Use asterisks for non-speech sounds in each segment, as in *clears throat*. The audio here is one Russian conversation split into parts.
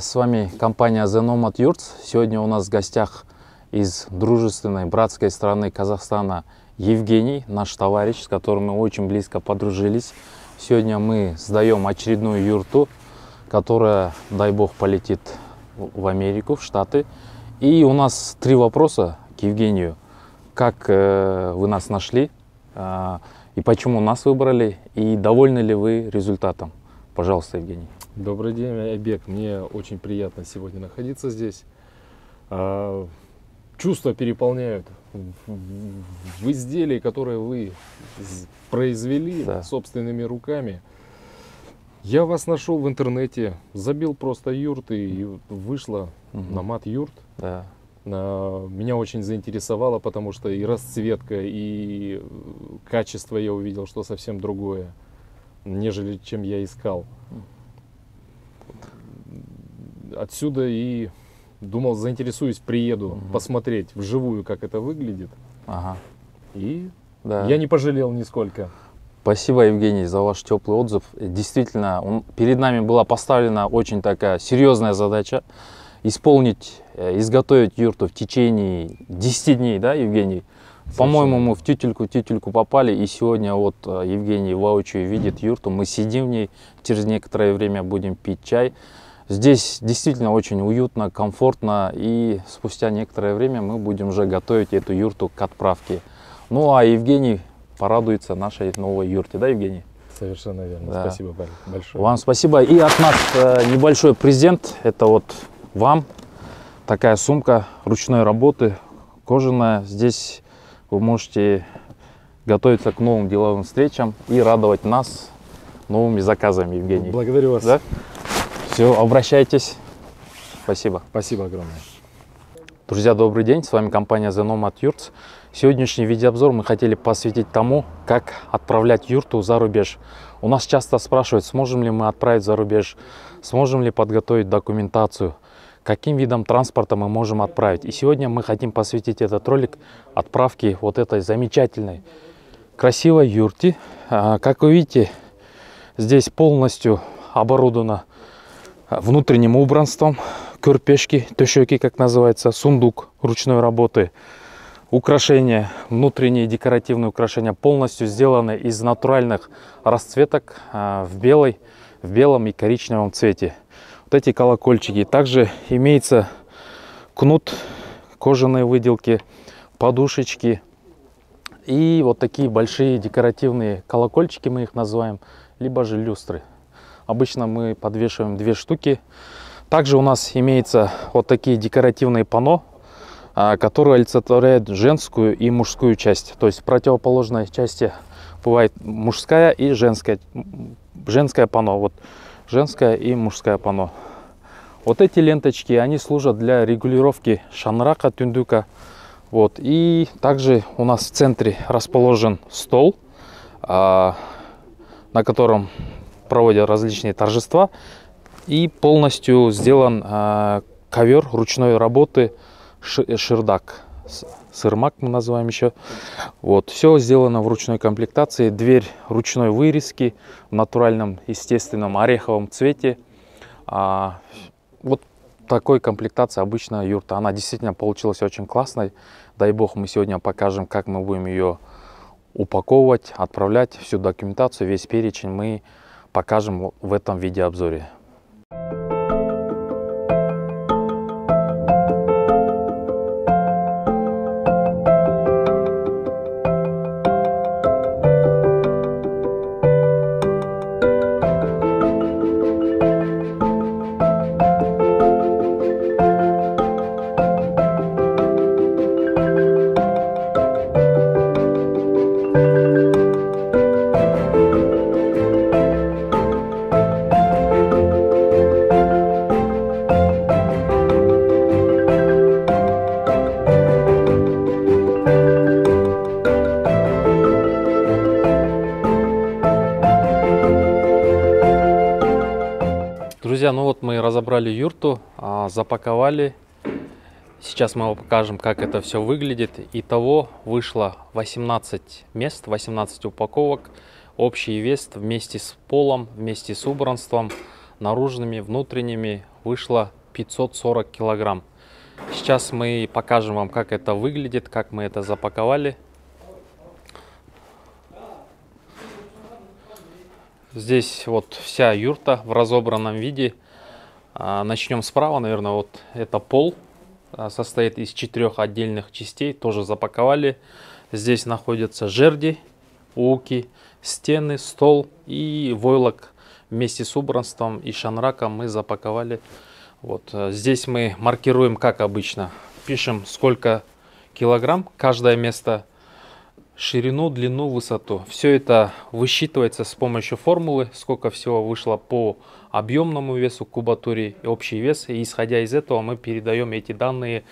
С вами компания The Nomad Yurts. Сегодня у нас в гостях из дружественной братской страны Казахстана Евгений, наш товарищ, с которым мы очень близко подружились. Сегодня мы сдаем очередную юрту, которая, дай бог, полетит в Америку, в Штаты. И у нас три вопроса к Евгению. Как э, вы нас нашли э, и почему нас выбрали, и довольны ли вы результатом? Пожалуйста, Евгений. Добрый день, Айбек. Мне очень приятно сегодня находиться здесь. А, чувства переполняют в изделии, которое вы произвели да. собственными руками. Я вас нашел в интернете, забил просто юрты и вышло угу. на мат юрт. Да. Меня очень заинтересовало, потому что и расцветка, и качество я увидел, что совсем другое, нежели чем я искал отсюда и думал, заинтересуюсь, приеду угу. посмотреть вживую, как это выглядит. Ага. И да. я не пожалел нисколько. Спасибо, Евгений, за ваш теплый отзыв. Действительно, он, перед нами была поставлена очень такая серьезная задача исполнить, э, изготовить юрту в течение 10 дней, да, Евгений? По-моему, мы в тютельку, тютельку попали, и сегодня вот э, Евгений воочию видит юрту, мы сидим в ней, через некоторое время будем пить чай. Здесь действительно очень уютно, комфортно, и спустя некоторое время мы будем уже готовить эту юрту к отправке. Ну а Евгений порадуется нашей новой юрте, да, Евгений? Совершенно верно. Да. Спасибо большое. Вам спасибо. И от нас э, небольшой презент. Это вот вам такая сумка ручной работы, кожаная. Здесь вы можете готовиться к новым деловым встречам и радовать нас новыми заказами, Евгений. Благодарю вас. Да? Все, обращайтесь. Спасибо. Спасибо огромное. Друзья, добрый день. С вами компания The Nomad Yurts. Сегодняшний видеообзор мы хотели посвятить тому, как отправлять юрту за рубеж. У нас часто спрашивают, сможем ли мы отправить за рубеж, сможем ли подготовить документацию, каким видом транспорта мы можем отправить. И сегодня мы хотим посвятить этот ролик отправке вот этой замечательной, красивой юрти. А, как вы видите, здесь полностью оборудована внутренним убранством, кюрпешки, тещеки, как называется, сундук ручной работы, украшения, внутренние декоративные украшения полностью сделаны из натуральных расцветок а, в белой, в белом и коричневом цвете. Вот эти колокольчики. Также имеется кнут, кожаные выделки, подушечки и вот такие большие декоративные колокольчики мы их называем, либо же люстры. Обычно мы подвешиваем две штуки. Также у нас имеется вот такие декоративные панно, а, которые олицетворяют женскую и мужскую часть. То есть в противоположной части бывает мужская и женская, женская панно. Вот женская и мужская панно. Вот эти ленточки, они служат для регулировки шанрака, тюндюка. Вот. И также у нас в центре расположен стол, а, на котором проводят различные торжества. И полностью сделан э, ковер ручной работы ширдак. Сырмак мы называем еще. Вот, все сделано в ручной комплектации. Дверь ручной вырезки в натуральном, естественном ореховом цвете. А, вот такой комплектации обычно юрта. Она действительно получилась очень классной. Дай бог мы сегодня покажем, как мы будем ее упаковывать, отправлять. Всю документацию, весь перечень мы покажем в этом видеообзоре. Разобрали юрту, а, запаковали. Сейчас мы вам покажем, как это все выглядит. Итого вышло 18 мест, 18 упаковок. Общий вес вместе с полом, вместе с убранством наружными, внутренними вышло 540 килограмм. Сейчас мы покажем вам, как это выглядит, как мы это запаковали. Здесь вот вся юрта в разобранном виде. А, начнем справа, наверное, вот это пол. А, состоит из четырех отдельных частей, тоже запаковали. Здесь находятся жерди, уки, стены, стол и войлок вместе с убранством и шанраком мы запаковали. Вот э, здесь мы маркируем, как обычно, пишем сколько килограмм, каждое место, ширину, длину, высоту. Все это высчитывается с помощью формулы, сколько всего вышло по объемному весу, кубатуре, общий вес. И исходя из этого мы передаем эти данные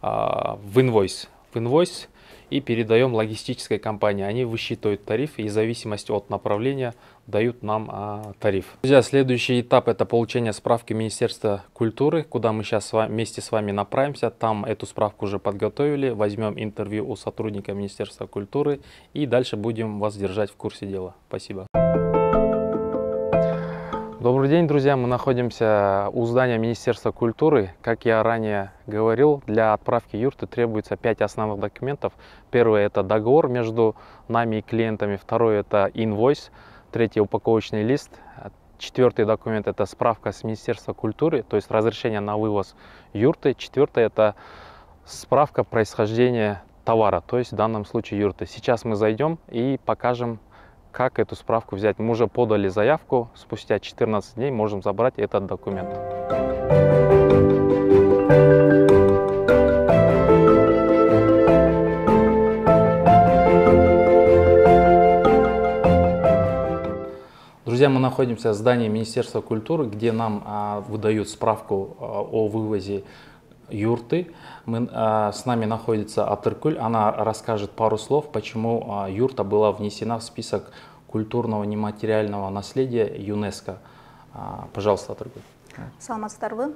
а, в инвойс. В инвойс и передаем логистической компании. Они высчитывают тариф и в зависимости от направления дают нам а, тариф. Друзья, следующий этап это получение справки Министерства культуры, куда мы сейчас с вами, вместе с вами направимся. Там эту справку уже подготовили, возьмем интервью у сотрудника Министерства культуры и дальше будем вас держать в курсе дела. Спасибо. Добрый день, друзья! Мы находимся у здания Министерства культуры. Как я ранее говорил, для отправки юрты требуется 5 основных документов. Первый – это договор между нами и клиентами. Второй – это инвойс. Третий – упаковочный лист. Четвертый документ – это справка с Министерства культуры, то есть разрешение на вывоз юрты. Четвертый – это справка происхождения товара, то есть в данном случае юрты. Сейчас мы зайдем и покажем как эту справку взять. Мы уже подали заявку, спустя 14 дней можем забрать этот документ. Друзья, мы находимся в здании Министерства культуры, где нам а, выдают справку а, о вывозе юрты. Мы, а, с нами находится Атыркуль. Она расскажет пару слов, почему а, юрта была внесена в список культурного нематериального наследия ЮНЕСКО. А, пожалуйста, Атыркуль. саламатсыздарбы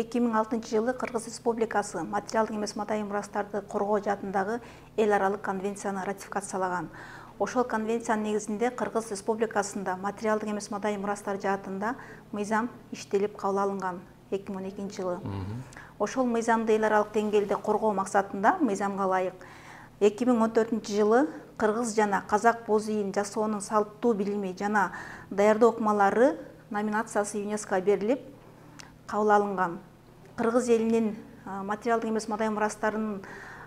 эки миң алтынчы жылы кыргыз республикасы материалдык эмес маданий мурастарды коргоо жаатындагы эл аралык конвенцияны ратификациялаган ошол конвенциянын негизинде кыргыз республикасында материалдык эмес маданий мурастар жаатында мыйзам иштелип кабыл алынган эки миң он экинчи жылы ошол мыйзамды эл аралык деңгээлде коргоо максатында мыйзамга ылайык. Эки миң он төртүнчү жылы кыргыз жана казак боз ийин жасоонун салттуу билими жана даярдоо ыкмалары номинациясы юнеско берилип кабыл алынган. Кыргыз элинин материалдык эмес маданий мурастарынын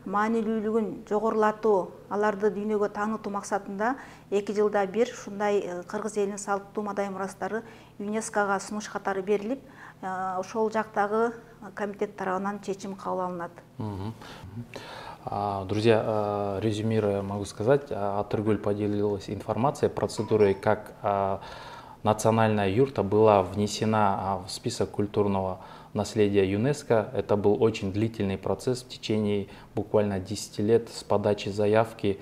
маанилүүлүгүн жогорулатуу аларды дүйнөгө таанытуу максатында эки жылда бир ушундай э, кыргыз элинин салттуу маданий мурастары юнеского сунуш катары берилип ошол жактагы комитет тарабынан чечим кабыл алынат Друзья, резюмируя, могу сказать, Атыргуль поделилась информацией, процедурой, как национальная юрта была внесена в список культурного наследия ЮНЕСКО. Это был очень длительный процесс в течение буквально 10 лет с подачи заявки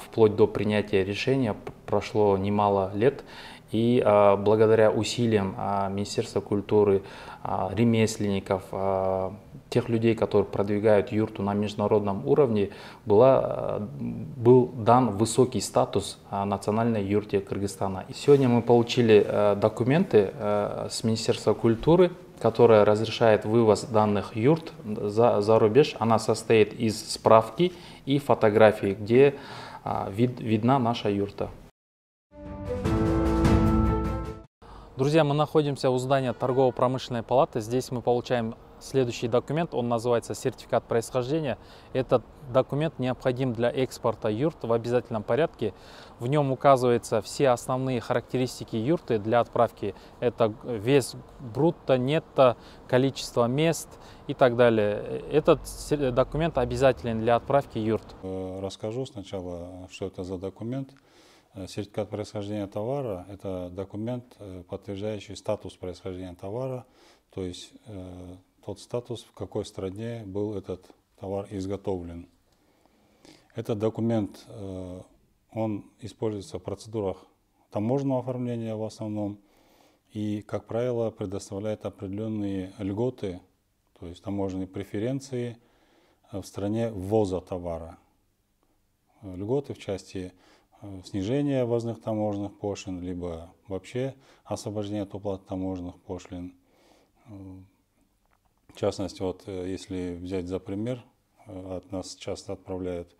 вплоть до принятия решения прошло немало лет. И а, благодаря усилиям а, Министерства культуры, а, ремесленников, а, тех людей, которые продвигают юрту на международном уровне, была, а, был дан высокий статус а, национальной юрте Кыргызстана. И сегодня мы получили а, документы с Министерства культуры, которая разрешает вывоз данных юрт за, за рубеж. Она состоит из справки и фотографии, где вид, видна наша юрта. Друзья, мы находимся у здания торгово-промышленной палаты. Здесь мы получаем следующий документ, он называется сертификат происхождения. Этот документ необходим для экспорта юрт в обязательном порядке. В нем указываются все основные характеристики юрты для отправки. Это вес брутто, нетто, количество мест и так далее. Этот документ обязателен для отправки юрт. Э, расскажу сначала, что это за документ. Э, сертификат происхождения товара – это документ, э, подтверждающий статус происхождения товара, то есть э, тот статус, в какой стране был этот товар изготовлен. Этот документ, э, он используется в процедурах таможенного оформления в основном и, как правило, предоставляет определенные льготы, то есть таможенные преференции в стране ввоза товара. Льготы в части э, снижение ввозных таможенных пошлин, либо вообще освобождение от уплаты таможенных пошлин. Э, в частности, вот э, если взять за пример, от нас часто отправляют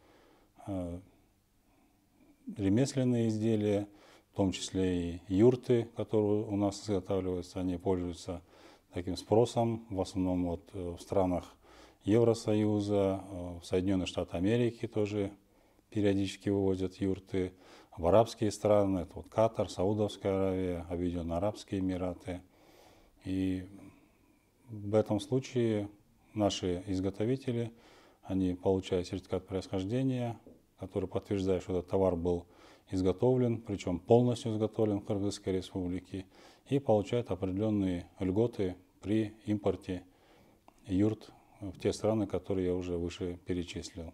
ремесленные изделия, в том числе и юрты, которые у нас изготавливаются, они пользуются таким спросом, в основном вот в странах Евросоюза, в Соединенных Штатах Америки тоже периодически вывозят юрты, в арабские страны, это вот Катар, Саудовская Аравия, Объединенные Арабские Эмираты. И в этом случае наши изготовители, они получают сертификат происхождения, который подтверждает, что этот товар был изготовлен, причем полностью изготовлен в Кыргызской республике, и получают определенные льготы при импорте юрт в те страны, которые я уже выше перечислил.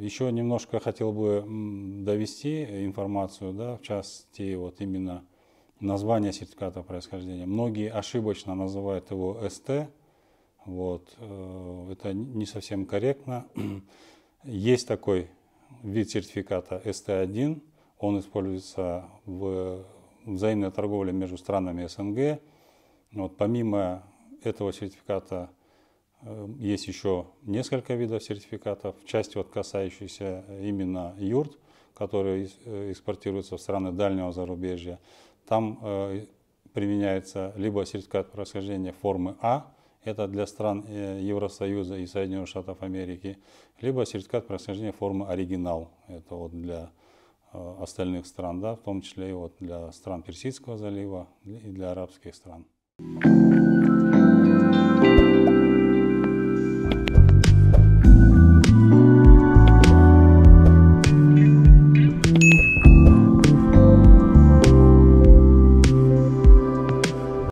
Еще немножко хотел бы довести информацию, да, в части вот именно названия сертификата происхождения. Многие ошибочно называют его СТ, вот, э, это не совсем корректно. *clears throat* Есть такой вид сертификата СТ1, он используется в взаимной торговле между странами СНГ. Вот, помимо этого сертификата есть еще несколько видов сертификатов, часть вот касающаяся именно юрт, которые э, экспортируются в страны дальнего зарубежья. Там э, применяется либо сертификат происхождения формы А, это для стран Евросоюза и Соединенных Штатов Америки, либо сертификат происхождения формы оригинал, это вот для остальных стран, да, в том числе и вот для стран Персидского залива и для арабских стран.